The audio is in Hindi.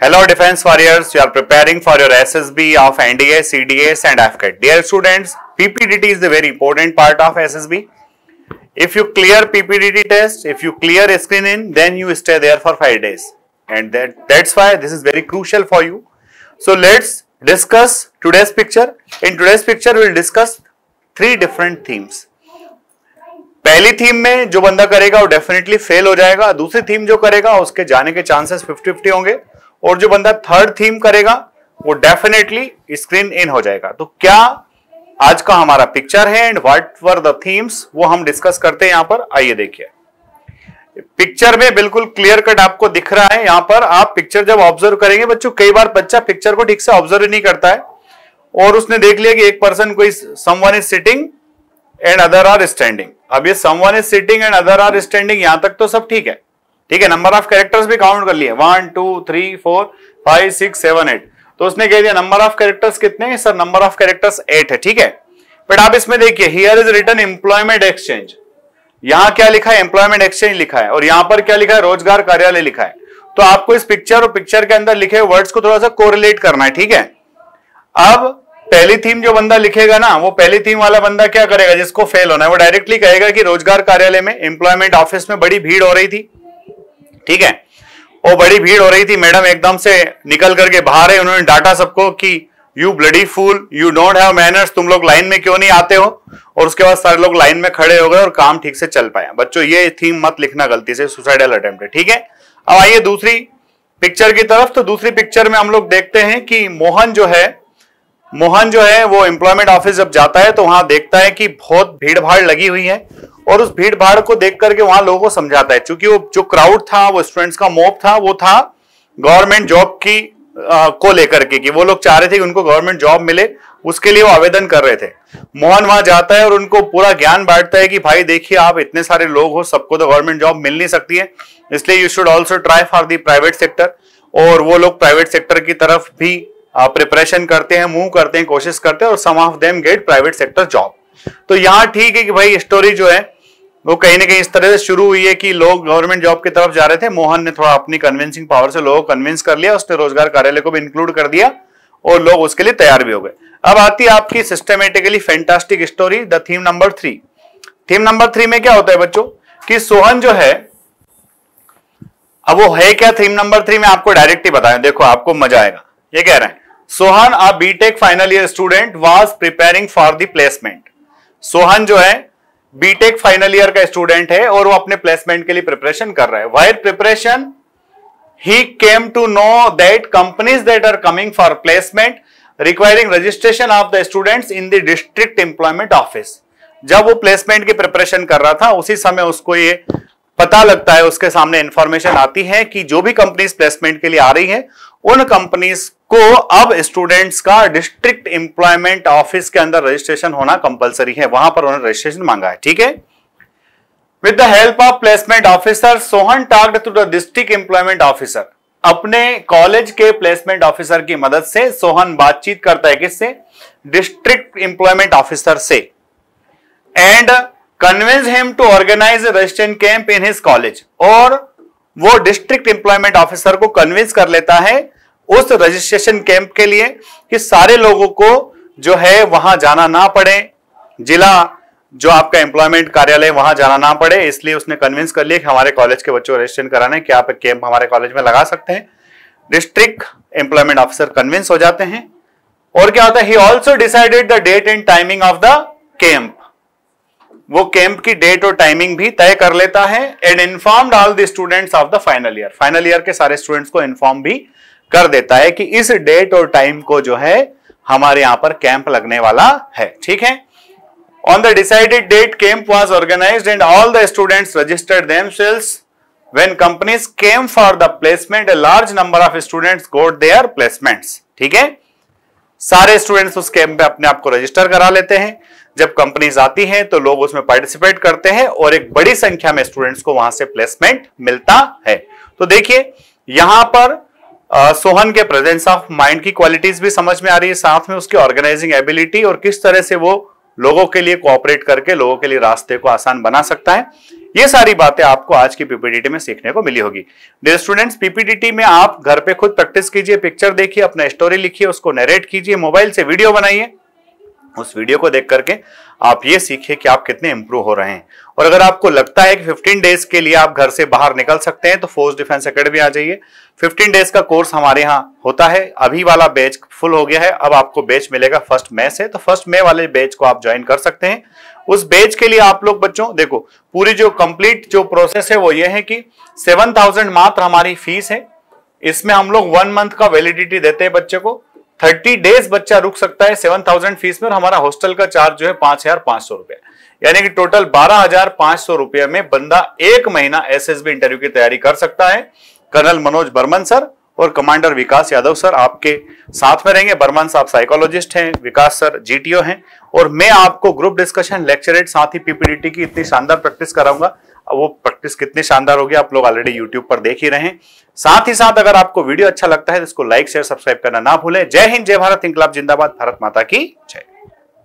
Hello defense warriors, you are preparing for your SSB of NDA, CDS and AFCAT. Dear students, PPDT is the very important part of SSB. If you clear PPDT test, if you clear screen in, then you stay there for 5 days. And that, that's why this is very crucial for you. So let's discuss today's picture. In today's picture, we will discuss three different themes. पहली थीम में जो बंदा करेगा वो डेफिनेटली फेल हो जाएगा दूसरी थीम जो करेगा उसके जाने के चांसेस 50-50 होंगे और जो बंदा थर्ड थीम करेगा, वो डेफिनेटली स्क्रीन इन हो जाएगा। तो क्या आज का हमारा पिक्चर है and what were the themes वो हम डिस्कस करते हैं यहाँ पर। आइए देखिए। पिक्चर में बिल्कुल क्लियर कट आपको दिख रहा है। यहाँ पर आप पिक्चर जब ऑब्ज़र्व करेंगे, बच्चों, कई बार बच्चा पिक्चर को ठीक से ऑब्ज़र्व नहीं करता है। और उसने देख लिया कि एक पर्सन कोई someone is sitting and other are standing अब ये someone is sitting and other are standing यहाँ तक तो सब ठीक है। ठीक है नंबर ऑफ़ कैरेक्टर्स भी काउंट कर लिए। One two three four five six seven eight तो उसने कह दिया नंबर ऑफ़ कैरेक्टर्स कितने हैं? Sir number of characters eight है, ठीक है? बट आप इसमें देखिए here is return employment exchange यहाँ क्या लिखा है? एम्प्लॉयमेंट एक्सचेंज लिखा है। और यहाँ पर क्या लिखा है? रोज़गार कार्यालय लिखा है। तो आपको इस पिक्चर और पिक्चर के अंदर लिखे वर्ड्स को थोड़ा सा कोरिलेट करना है, ठीक है? अब पहली थीम जो बंदा लिखेगा ना, वो पहली थीम वाला बंदा क्या करेगा? जिसको फेल होना है। वो डायरेक्टली कहेगा कि रोज़गार कार्यालय में एम्प्लॉयमेंट ऑफ़िस में बड़ी भीड़ हो रही थी। ठीक है? वो बड़ी भीड़ हो रही थी, मैडम एकदम से निकल करके बाहर है, उन्होंने डांटा सबको कि you bloody fool you don't have manners तुम लोग लाइन में क्यों नहीं आते हो? और उसके बाद सारे लोग लाइन में खड़े हो गए और काम ठीक से चल पाया। बच्चों, ये थीम मत लिखना गलती से सुसाइडल अटेम्प्ट ठीक है? अब आइए दूसरी पिक्चर की तरफ़ तो दूसरी पिक्चर में हम लोग देखते हैं कि मोहन जो है, मोहन जो है, वो एम्प्लॉयमेंट ऑफ़िस जब जाता है तो वहाँ देखता है कि बहुत भाड़ लगी हुई है और उस भीड़ भाड़ को देख करके वहाँ लोगों को समझाता है। क्योंकि वो जो क्राउड था वो स्टूडेंट्स का मोब था वो था गवर्नमेंट जॉब की आ, को लेकर के कि वो लोग चाह रहे थे कि उनको गवर्नमेंट जॉब मिले उसके लिए वो आवेदन कर रहे थे। मोहन वहाँ जाता है और उनको पूरा ज्ञान बांटता है कि भाई देखिए आप इतने सारे लोग हो सबको तो गवर्नमेंट जॉब मिल नहीं सकती है। इसलिए you should also try for the private sector और वो लोग प्राइवेट सेक्टर की तरफ़ भी प्रिपरेशन करते हैं मूव करते हैं कोशिश करते हैं और some of them get private sector job तो यहाँ ठीक है कि भाई स्टोरी जो है वो कहीं ना कहीं इस तरह से शुरू हुई है कि लोग गवर्नमेंट जॉब की तरफ़ जा रहे थे। मोहन ने थोड़ा अपनी कन्विंसिंग पावर से लोगों को कन्विंस कर लिया, उसने रोज़गार कार्यालय को भी इंक्लूड कर दिया और लोग उसके लिए तैयार भी हो गए। अब आती है आपकी systematically fantastic story the theme number three theme number three में क्या होता है बच्चों? कि सोहन जो है, अब वो है क्या थीम नंबर थ्री में? आपको डायरेक्ट ही बताया देखो, आपको मज़ा आएगा। ये कह रहे हैं, Sohan a B Tech final year student was preparing for the placement Sohan जो है बीटेक फाइनल ईयर का स्टूडेंट है और वो अपने प्लेसमेंट के लिए प्रिपरेशन कर रहा है। While preparation he came to know that companies that are coming for placement requiring registration of the students in the district employment office जब वो प्लेसमेंट की प्रिपरेशन कर रहा था, उसी समय उसको ये पता लगता है, उसके सामने इंफॉर्मेशन आती है कि जो भी कंपनीज़ प्लेसमेंट के लिए आ रही है, उन कंपनीज़ को अब स्टूडेंट्स का डिस्ट्रिक्ट एम्प्लॉयमेंट ऑफ़िस के अंदर रजिस्ट्रेशन होना कंपलसरी है। वहाँ पर उन्होंने रजिस्ट्रेशन मांगा है। ठीक है? With the help of placement officer Sohan talked to the district employment officer अपने कॉलेज के प्लेसमेंट ऑफिसर की मदद से सोहन बातचीत करता है किससे? डिस्ट्रिक्ट एम्प्लॉयमेंट ऑफिसर से। And convince him to organise registration camp in his college और वो डिस्ट्रिक्ट एम्प्लॉयमेंट ऑफिसर को कन्विंस कर लेता है उस रजिस्ट्रेशन कैंप के लिए कि सारे लोगों को जो है वहाँ जाना ना पड़े। जिला जो आपका एम्प्लॉयमेंट कार्यालय, वहाँ जाना ना पड़े। इसलिए उसने कन्विंस कर लिया कि हमारे कॉलेज के बच्चों को रजिस्ट्रेशन कराने कि आप कैंप हमारे कॉलेज में लगा सकते हैं। डिस्ट्रिक्ट एम्प्लॉयमेंट ऑफिसर कन्विंस हो जाते हैं। और क्या होता है? He also decided the date and timing of the camp वो कैंप की डेट और टाइमिंग भी तय कर लेता है and informed all the students of the final year final year के सारे स्टूडेंट्स को इन्फॉर्म भी कर देता है कि इस डेट और टाइम को जो है, हमारे यहाँ पर कैंप लगने वाला है। ठीक है? On the decided date camp was organise and all the students registered themselves when companies came for the placement. A large number of students got their placements ठीक है? सारे स्टूडेंट्स उस कैंप में अपने आप को रजिस्टर करा लेते हैं। जब कंपनीज़ आती हैं तो लोग उसमें पार्टिसिपेट करते हैं और एक बड़ी संख्या में स्टूडेंट्स को वहाँ से प्लेसमेंट मिलता है। तो देखिए, यहाँ पर सोहन के प्रेजेंस ऑफ़ माइंड की क्वालिटीज भी समझ में आ रही है, साथ में उसकी ऑर्गेनाइजिंग एबिलिटी और किस तरह से वो लोगों के लिए कोऑपरेट करके, लोगों के लिए रास्ते को आसान बना सकता है, ये सारी बातें आपको आज की पीपीडीटी में सीखने को मिली होगी। डियर स्टूडेंट्स पीपीडीटी में आप घर पे खुद प्रैक्टिस कीजिए पिक्चर देखिए, अपना स्टोरी लिखिए, उसको नरेट कीजिए मोबाइल से वीडियो बनाइए। उस वीडियो को देख करके आप ये सीखिए कि आप कितने इंप्रूव हो रहे हैं। और अगर आपको लगता है कि 15 डेज़ के लिए आप घर से बाहर निकल सकते हैं तो फोर्स डिफेंस अकेडमी आ जाइए। 15 डेज़ का कोर्स हमारे यहाँ होता है। अभी वाला बैच फुल हो गया है। अब आपको बैच मिलेगा फ़र्स्ट मई से। तो फ़र्स्ट मई वाले बैच को आप ज्वाइन कर सकते हैं। उस बैच के लिए आप लोग बच्चों, देखो, पूरी जो कंप्लीट जो प्रोसेस है वो ये है कि सेवन मात्र हमारी फ़ीस है। इसमें हम लोग वन मंथ का वैलिडिटी देते हैं बच्चे को। थर्टी डेज़ बच्चा रुक सकता है सेवन थाउज़ेंड फ़ीस में और हमारा हॉस्टल का चार्ज जो है पाँच हज़ार पाँच सौ रुपया। यानी कि टोटल बारह हज़ार पाँच सौ रुपये में बंदा एक महीना एसएसबी इंटरव्यू की तैयारी कर सकता है। कर्नल मनोज बर्मन सर और कमांडर विकास यादव सर आपके साथ में रहेंगे। बर्मन साहब साइकोलॉजिस्ट हैं, विकास सर जीटीओ हैं और मैं आपको ग्रुप डिस्कशन लेक्चरेट साथ ही पीपीडीटी की इतनी शानदार प्रैक्टिस कराऊँगा। वो प्रैक्टिस कितनी शानदार होगी, आप लोग ऑलरेडी यूट्यूब पर देख ही रहे हैं। साथ ही साथ अगर आपको वीडियो अच्छा लगता है तो इसको लाइक शेयर सब्सक्राइब करना ना भूलें। जय हिंद, जय भारत इंकलाब जिंदाबाद, भारत माता की जय।